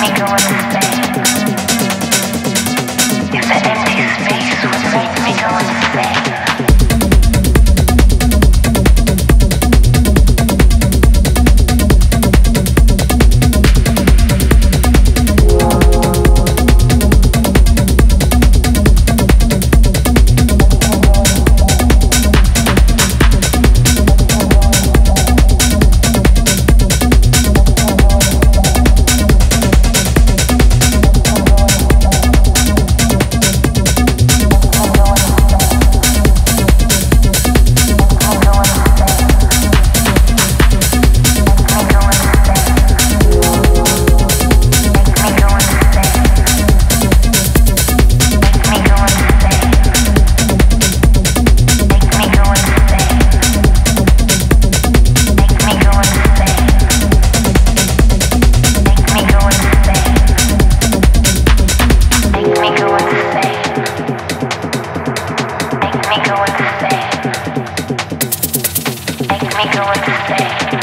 me going. Música